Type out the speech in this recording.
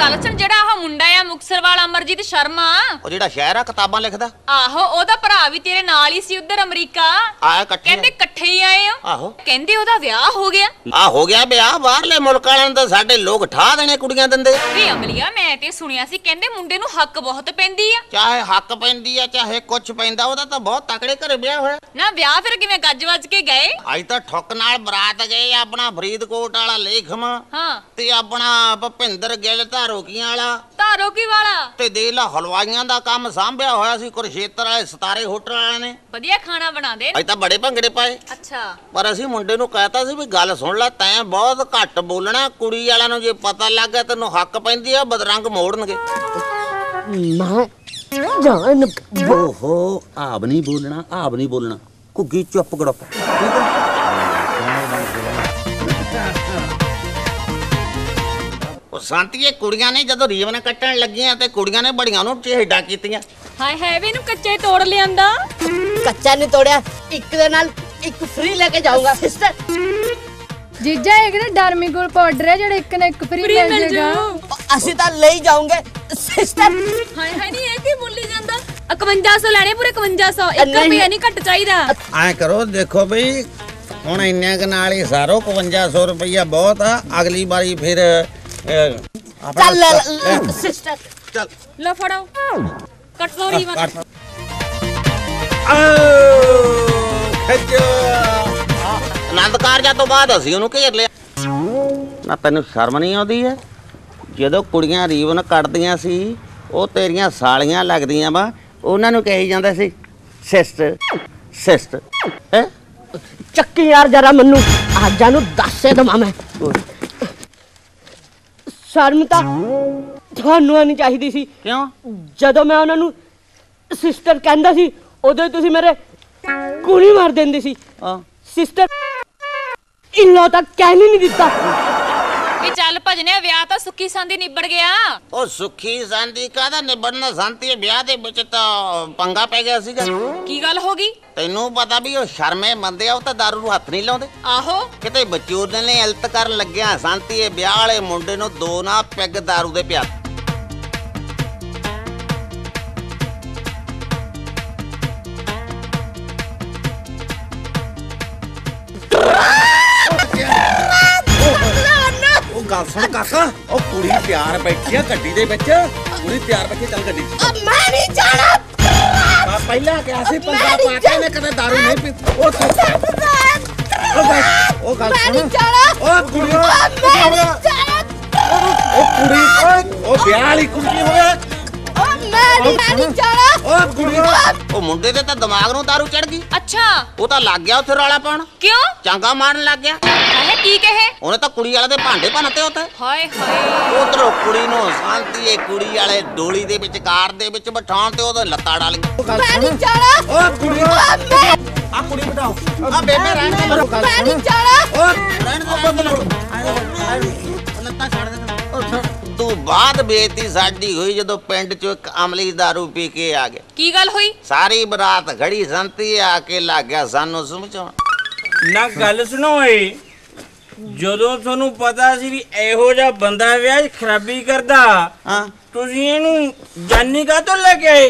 ਗੱਲ ਸੁਣ ਜਿਹੜਾ ਆਹ ਮੁੰਡਾ ਆ ਮੁਕਸਰ ਵਾਲਾ ਅਮਰਜੀਤ ਸ਼ਰਮਾ। ਉਹ ਜਿਹੜਾ ਸ਼ਹਿਰ ਆ ਕਿਤਾਬਾਂ ਲਿਖਦਾ? ਆਹੋ ਉਹਦਾ ਭਰਾ ਵੀ ਤੇਰੇ ਨਾਲ ਹੀ ਸੀ ਉਧਰ ਅਮਰੀਕਾ। ਆਇਆ ਇਕੱਠੇ? ਕਹਿੰਦੇ ਇਕੱਠੇ ਹੀ ਆਏ ਹੋ। ਆਹੋ। ਕਹਿੰਦੇ ਉਹਦਾ ਵਿਆਹ ਹੋ ਗਿਆ। ਆ ਹੋ ਗਿਆ ਵਿਆਹ ਬਾਹਰਲੇ ਮੁਲਕ ਵਾਲਿਆਂ ਤਾਂ ਸਾਡੇ ਲੋਕ ਠਾ ਦੇਣੇ ਕੁੜੀਆਂ ਦਿੰਦੇ ਵੀ ਅਮਲੀਆ ਮੈਂ ਤੇ ਸੁਣਿਆ ਸੀ ਕਹਿੰਦੇ ਮੁੰਡੇ ਨੂੰ ਹੱਕ ਬਹੁਤ ਪੈਂਦੀ ਆ। ਚਾਹੇ ਹੱਕ ਪੈਂਦੀ ਆ ਚਾਹੇ ਕੁਛ ਪੈਂਦਾ ਉਹਦਾ ਤਾਂ ਬਹੁਤ ਤਕੜੇ ਘਰੇ ਵਿਆਹ ਹੋਇਆ। ਨਾ ਵਿਆਹ ਫਿਰ ਕਿਵੇਂ ਗੱਜ ਵੱਜ ਕੇ ਗਏ? ਅੱਜ ਤਾਂ ਠੁੱਕ ਨਾਲ ਬਰਾਤ ਗਏ ਆਪਣਾ ਫਰੀਦਕੋਟ ਵਾਲਾ ਲੇਖਮਾ। ਹਾਂ। ਤੇ ਆਪਣਾ ਭਪਿੰਦਰ ਗਿੱਲ ਧਾਰੋਕੀਆਂ ਵਾਲਾ। ਧਾਰੋ ਕੀ ਵਾਲਾ? ਤੇ ਦੇ ਲਾ ਹਲਵਾਈਆਂ ਦਾ ਕੰਮ ਸਾਂਭਿਆ ਹੋਇਆ ਸੀ ਕੁਰਸ਼ੇਤਰ ਵਾਲੇ ਸਤਾਰੇ ਹੋਟਲ ਵਾਲਿਆਂ ਨੇ। ਵਧੀਆ ਖਾਣਾ ਬਣਾਉਂਦੇ ਨੇ? ਅੱਜ ਤਾਂ ਬੜੇ ਭੰਗੜੇ ਪਾਏ। ਅੱਛਾ। ਪਰ ਅਸੀਂ ਮੁੰਡੇ ਨੂੰ ਕਹਿਤਾ ਸੀ ਵੀ ਗੱਲ ਸੁਣ ਲੈ ਤੈਂ ਬਹੁਤ ਘੱਟ ਬੋਲਣਾ ਕੁੜੀ ਵਾਲਿਆਂ ਨੂੰ ਜੇ ਪਤਾ ਲੱਗ ਗਿਆ ਤੈਨੂੰ ਹੱਕ ਪੈਂਦੀ ਆ ਬਦਰੰਗ ਮੋੜਨਗੇ। ਮਾਂ ਜਾਨ ਓਹੋ ਆਬ ਨਹੀਂ ਬੋਲਣਾ ਆਬ ਨਹੀਂ ਬੋਲਣਾ। ਘੁੱਗੀ ਚੁੱਪ ਕਰੋ। ਠੀਕ ਹੈ ਉਹ ਸੰਤੀਏ ਕੁੜੀਆਂ ਨੇ ਜਦੋਂ ਰੀਵਨ ਕੱਟਣ ਲੱਗੀਆਂ ਤੇ ਕੁੜੀਆਂ ਨੇ ਬੜੀਆਂ ਨੂੰ ਚਿਹੜਾ ਕੀਤੀਆਂ। ਹਾਏ ਹਾਏ ਵੀ ਇਹਨੂੰ ਕੱਚੇ ਤੋੜ ਲਿਆਂਦਾ। ਕੱਚਾ ਨਹੀਂ ਤੋੜਿਆ ਇੱਕ ਦੇ ਨਾਲ ਇੱਕ ਫ੍ਰੀ ਲੈ ਕੇ ਜਾਊਂਗਾ ਸਿਸਟਰ ਜੀਜਾ ਇਹ ਕਿਹੜਾ ਡਰਮੀਗੋਲ ਪਾਊਡਰ ਹੈ ਜਿਹੜਾ ਇੱਕ ਨਾ ਇੱਕ ਫ੍ਰੀ ਮਿਲ ਜਾਏਗਾ? ਅਸੀਂ ਤਾਂ ਲੈ ਹੀ ਜਾਊਂਗੇ ਸਿਸਟਰ ਹਾਏ ਹਾਏ ਨਹੀਂ ਇਹ ਕੀ ਬੋਲੀ ਜਾਂਦਾ? 5100 ਲੈਣੇ ਪੂਰੇ 5100 1 ਨਹੀਂ। ਰੁਪਿਆ ਨਹੀਂ ਘੱਟ ਚਾਹੀਦਾ। ਐ ਕਰੋ ਦੇਖੋ ਬਈ ਹੁਣ ਇੰਨੇ ਕ ਨਾਲ ਹੀ ਸਾਰੋ 5500 ਰੁਪਈਆ ਬਹੁਤ ਆ ਅਗਲੀ ਵਾਰੀ ਫਿਰ ਚੱਲ। ਲੈ ਲੈ, ਸਿਸਟਰ। ਚੱਲ। ਲੋ ਫੜੋ। ਕੱਟ ਦੋ ਰੀਵਨ ਕੱਟ ਆਓ ਖੱਜੋ ਆਨੰਦ ਕਾਰਜਾਂ ਤੋਂ ਬਾਅਦ ਅਸੀਂ ਉਹਨੂੰ ਘੇਰ ਲਿਆ। ਨਾ ਤੈਨੂੰ ਸ਼ਰਮ ਨਹੀਂ ਆਉਂਦੀ ਹੈ? ਜਦੋਂ ਕੁੜੀਆਂ ਰੀਵਨ ਕੱਟਦੀਆਂ ਸੀ ਉਹ ਤੇਰੀਆਂ ਸਾਲੀਆਂ ਲੱਗਦੀਆਂ ਵਾ ਉਹਨਾਂ ਨੂੰ ਕਹੀ ਜਾਂਦਾ ਸੀ ਸਿਸਟਰ ਸਿਸਟਰ ਹੈ? ਚੱਕੀ ਯਾਰ ਜਰਾ ਮੈਨੂੰ। ਆਜਾਂ ਨੂੰ ਦੱਸੇ ਦਵਾਂ ਮੈਂ। ਸ਼ਰਮ ਤਾਂ ਤੁਹਾਨੂੰ ਆਣੀ ਚਾਹੀਦੀ ਸੀ। ਕਿਉਂ? ਜਦੋਂ ਮੈਂ ਉਹਨਾਂ ਨੂੰ ਸਿਸਟਰ ਕਹਿੰਦਾ ਸੀ ਉਦੋਂ ਹੀ ਤੁਸੀਂ ਮੇਰੇ ਕੁੜੀ ਮਾਰ ਦਿੰਦੇ ਸੀ। ਆ ਸਿਸਟਰ ਇਨਲੋ ਤਾਂ ਕਹਿ ਨਹੀਂ ਦਿੱਤਾ। ਵੀ ਚੱਲ ਭਜਨੇ ਵਿਆਹ ਤਾਂ ਸੁੱਕੀ ਸੰਦੀ ਨਿਬੜ ਗਿਆ। ਉਹ ਸੁਖੀ ਸੰਦੀ ਕਾਹਦਾ ਨਿਬੜਨਾ? ਸੰਤੀ ਵਿਆਹ ਦੇ ਵਿੱਚ ਤਾਂ ਪੰਗਾ ਪੈ ਗਿਆ ਸੀਗਾ। ਕੀ ਗੱਲ ਹੋ ਗਈ? ਤੈਨੂੰ ਪਤਾ ਵੀ ਉਹ ਸ਼ਰਮੇ ਮੰਦੇ ਆ ਉਹ ਤਾਂ ਦਾਰੂ ਨੂੰ ਹੱਥ ਨਹੀਂ ਲਾਉਂਦੇ। ਆਹੋ। ਕਿਤੇ ਬਚੂਰ ਨੇ ਇਲਤ ਕਰਨ ਲੱਗਿਆ ਸੰਤੀ ਇਹ ਵਿਆਹ ਵਾਲੇ ਮੁੰਡੇ ਨੂੰ ਦੋ ਨਾ ਪੈਗ ਦਾਰੂ ਦੇ ਪਿਆ। ਗੱਲ ਸੁਣ ਕਾਕਾ। ਉਹ ਕੁੜੀ ਤਿਆਰ ਬੈਠੀ ਆ ਗੱਡੀ ਦੇ ਵਿੱਚ। ਕੁੜੀ ਤਿਆਰ ਬੈਠੀ ਚੱਲ ਗੱਡੀ 'ਚ। ਮੈਂ ਨਹੀਂ ਜਾਣਾ। ਆ ਪਹਿਲਾਂ ਕਿਹਾ ਸੀ ਪੰਗਾ ਪਾ ਕੇ ਨੇ ਕਦੇ ਦਾਰੂ ਨਹੀਂ ਪੀਤੀ। ਉਹ ਤੂੰ ਉਹ ਗੱਲ ਉਹ ਗੱਲ ਮੈਂ ਨਹੀਂ ਜਾਣਾ। ਉਹ ਕੁੜੀ ਉਹ ਕੁੜੀ ਉਹ ਵਿਆਹ ਵਾਲੀ ਕੁੜੀ ਹੋਇਆ ਨਹੀਂ ਮੈਂ ਨਹੀਂ ਜਾਣਾ ਉਹ ਕੁੜੀ ਉਹ ਮੁੰਡੇ ਦੇ ਤਾਂ ਦਿਮਾਗ ਨੂੰ ਦਾਰੂ ਚੜ ਗਈ। ਅੱਛਾ। ਉਹ ਤਾਂ ਲੱਗ ਗਿਆ ਉੱਥੇ ਰੌਲਾ ਪਾਉਣ। ਕਿਉਂ? ਚਾਂਗਾ ਮਾਰਨ ਲੱਗ ਗਿਆ। ਹਾਏ ਕੀ ਕਹੇ? ਉਹਨੇ ਤਾਂ ਕੁੜੀ ਵਾਲੇ ਦੇ ਭਾਂਡੇ ਭੰਨਤੇ ਉੱਥੇ। ਹਾਏ ਹਾਏ। ਉਧਰੋਂ ਕੁੜੀ ਨੂੰ ਸ਼ਾਂਤੀ ਇਹ ਕੁੜੀ ਵਾਲੇ ਡੋਲੀ ਦੇ ਵਿੱਚ ਕਾਰ ਦੇ ਵਿੱਚ ਬਿਠਾਉਣ ਤੇ ਉਹਦੇ ਲੱਤਾਂ ਡਾਲ ਗਈ। ਮੈਂ ਨਹੀਂ ਜਾਣਾ ਉਹ ਕੁੜੀ ਆ ਕੁੜੀ ਬਿਠਾਓ। ਆ ਬੇਬੇ ਰਹਿਣ ਦੇ। ਮੈਂ ਨਹੀਂ ਜਾਣਾ ਉਹ ਰਹਿਣ ਦੇ ਲੱਤਾਂ ਛੱਡ ਦੇ। ਤੂੰ ਬਾਅਦ ਬੇਇੱਜ਼ਤੀ ਸਾਡੀ ਹੋਈ ਜਦੋਂ ਪਿੰਡ ਚੋਂ ਇੱਕ ਅਮਲੀ ਦਾਰੂ ਪੀ ਕੇ ਆ ਗਿਆ ਕੀ ਗੱਲ ਹੋਈ? ਸਾਰੀ ਬਰਾਤ ਖੜੀ ਸੰਤੀ ਆ ਕੇ ਲੱਗ ਗਿਆ ਸਾਨੂੰ ਸਮਝਾਉਣ। ਨਾ ਗੱਲ ਸੁਣੋ ਏ ਜਦੋਂ ਤੁਹਾਨੂੰ ਪਤਾ ਸੀ ਵੀ ਇਹੋ ਜਿਹਾ ਬੰਦਾ ਵਿਆਹ 'ਚ ਖਰਾਬੀ ਕਰਦਾ ਹਾਂ। ਤੁਸੀਂ ਇਹਨੂੰ ਜਾਨੀ ਕਾ ਤੋਂ ਲੈ ਕੇ ਆਏ?